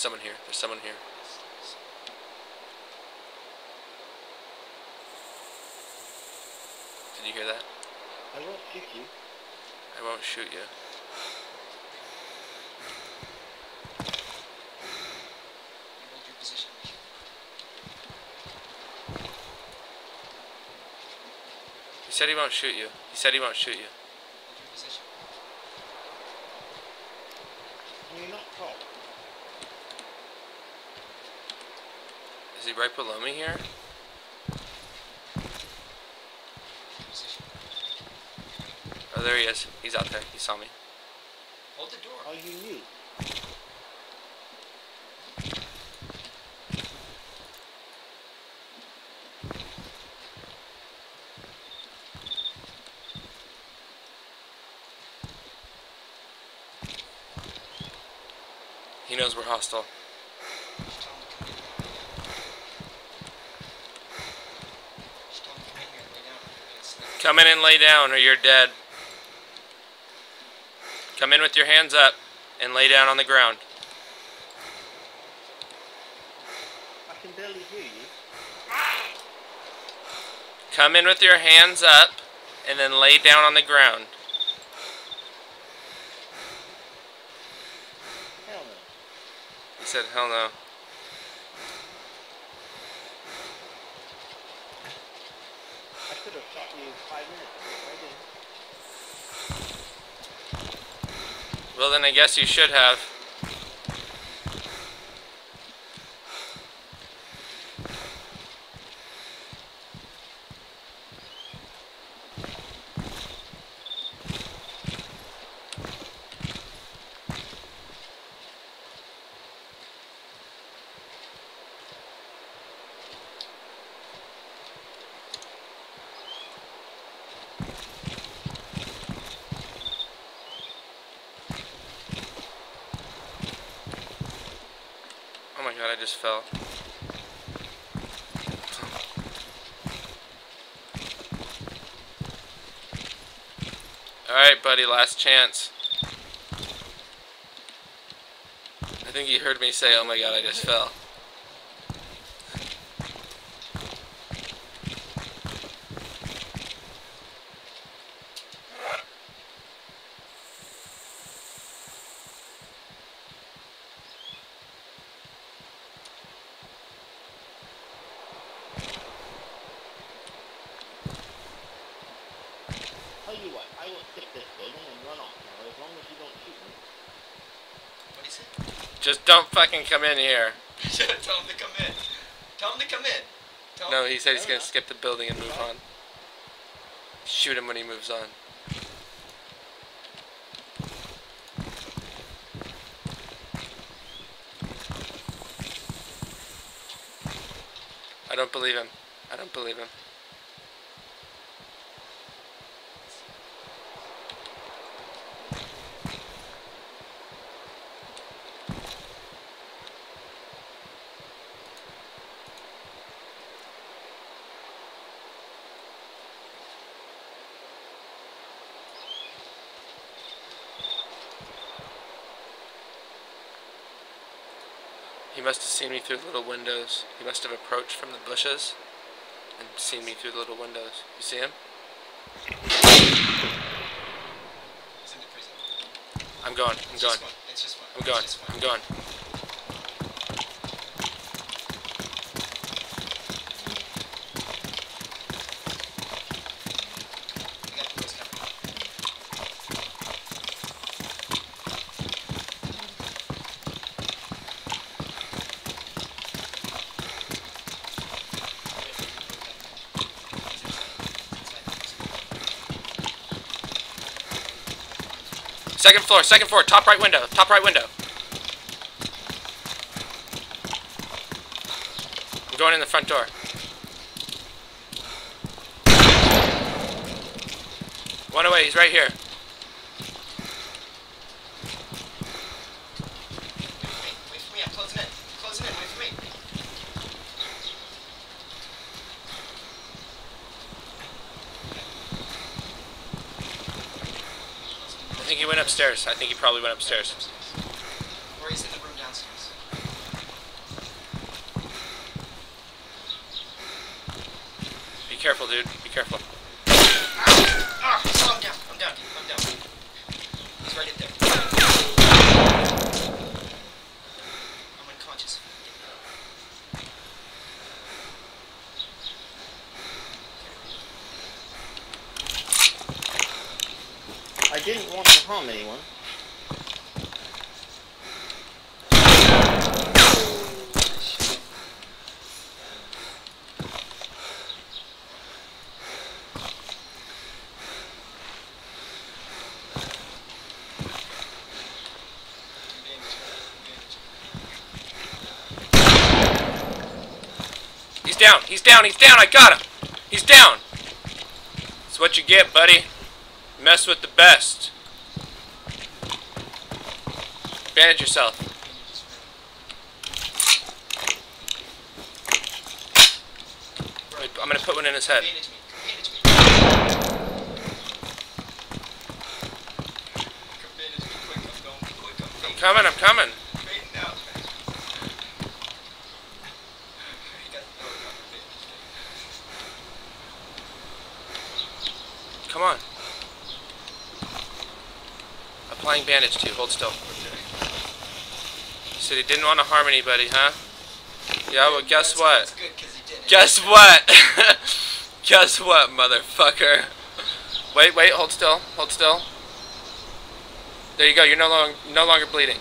someone here. There's someone here. Did you hear that? I won't shoot you. I won't shoot you. Hold your position. He said he won't shoot you. He said he won't shoot you. Hold your position. Can you not talk? Is he right below me here? Hold your position. Oh, there he is. He's out there. He saw me. Hold the door. Are you new? He knows we're hostile. Just tell him to come in. Just tell him to come in here and lay down. You're gonna slip. Come in and lay down or you're dead. Come in with your hands up and lay down on the ground. I can barely hear you. Come in with your hands up and then lay down on the ground. Hell no. He said, hell no. I could have shot you five minutes ago. I didn't. Well, then I guess you should have. Oh my god, I just fell. Alright, buddy, last chance. I think you heard me say, oh my god, I just fell. Tell you what, I will skip this building and run off now as long as you don't shoot me. What is it? Just don't fucking come in here. Tell him to come in. Tell him to come in. Tell No, he said he's gonna enough. skip the building and move on. Shoot him when he moves on. I don't believe him. I don't believe him. He must have seen me through the little windows. He must have approached from the bushes and seen me through the little windows. You see him? He's in the prison. I'm going. I'm going. just one. It's just one. I'm going. Just one. I'm going. Second floor. Second floor. Top right window. Top right window. I'm going in the front door. One away. He's right here. went upstairs. I think he probably went upstairs. Or he's in the room downstairs. Be careful, dude. Be careful. Ah, ah, oh, I'm down. I'm down. I'm down. He's right in there. Didn't want to harm anyone. He's down. He's down. He's down. I got him. He's down. That's what you get, buddy. Mess with the best. Bandage yourself. I'm gonna put one in his head. Come. I'm coming. I'm coming. Fading out. He got no got the bandage. Come on. Applying bandage to. Hold still. You said he didn't want to harm anybody, huh? Yeah, well, guess what? That's good 'cause. Guess what? Guess what, motherfucker? Wait, wait, hold still, hold still. There you go. You're no longer no longer bleeding.